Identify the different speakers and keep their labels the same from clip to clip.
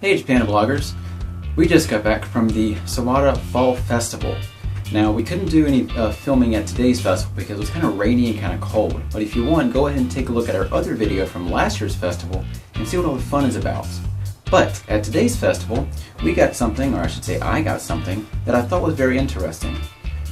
Speaker 1: Hey Japan bloggers! We just got back from the Sawara Fall Festival. Now, we couldn't do any uh, filming at today's festival because it was kind of rainy and kind of cold. But if you want, go ahead and take a look at our other video from last year's festival and see what all the fun is about. But at today's festival, we got something, or I should say I got something, that I thought was very interesting.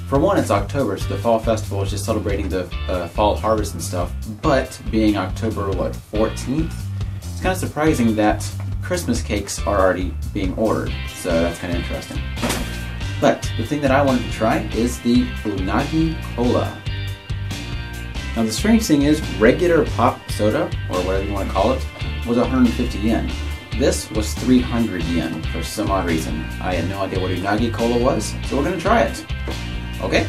Speaker 1: For one, it's October, so the Fall Festival is just celebrating the uh, fall harvest and stuff. But being October, what, 14th? It's kind of surprising that Christmas cakes are already being ordered, so that's kind of interesting. But the thing that I wanted to try is the Unagi Cola. Now the strange thing is, regular pop soda, or whatever you want to call it, was 150 yen. This was 300 yen for some odd reason. I had no idea what Unagi Cola was, so we're going to try it. Okay?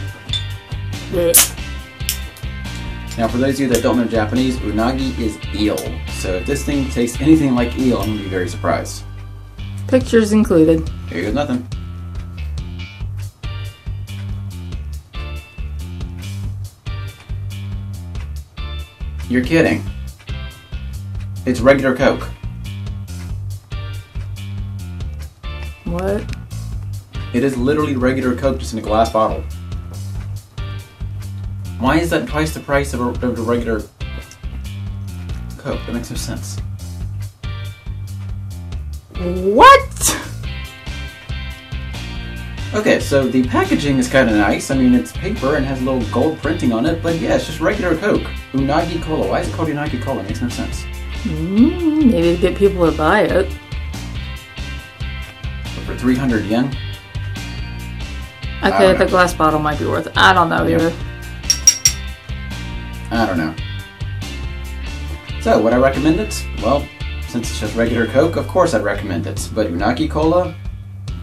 Speaker 1: Now, for those of you that don't know Japanese, unagi is eel. So if this thing tastes anything like eel, I'm to be very surprised.
Speaker 2: Pictures included.
Speaker 1: Here goes nothing. You're kidding. It's regular Coke.
Speaker 2: What?
Speaker 1: It is literally regular Coke just in a glass bottle. Why is that twice the price of a, of a regular Coke? That makes no sense.
Speaker 2: What?
Speaker 1: Okay, so the packaging is kind of nice. I mean, it's paper and has a little gold printing on it, but yeah, it's just regular Coke. Unagi Cola. Why is it called Unagi Cola? It makes no sense.
Speaker 2: Mm, maybe to get people to buy it.
Speaker 1: But for 300 yen?
Speaker 2: Okay, the
Speaker 1: know.
Speaker 2: glass bottle might be worth it. I don't know
Speaker 1: Yeah.
Speaker 2: either.
Speaker 1: I don't know. So, would I recommend it? Well, since it's just regular Coke, of course I'd recommend it. But Unagi Cola,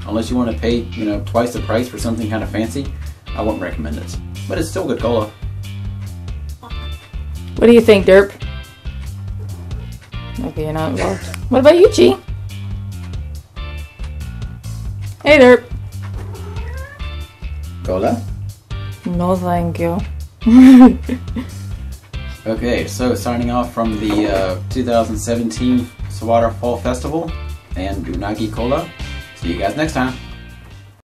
Speaker 1: unless you want to pay, you know, twice the price for something kind of fancy, I wouldn't recommend it. But it's still good cola.
Speaker 2: What do you think, Derp? Okay, you're not involved. What about you, Chi? Hey, Derp.
Speaker 1: Cola?
Speaker 2: No, thank you.
Speaker 1: Okay, so signing off from the uh, 2017 Sawara Fall Festival and Unagi Cola. See you guys next time.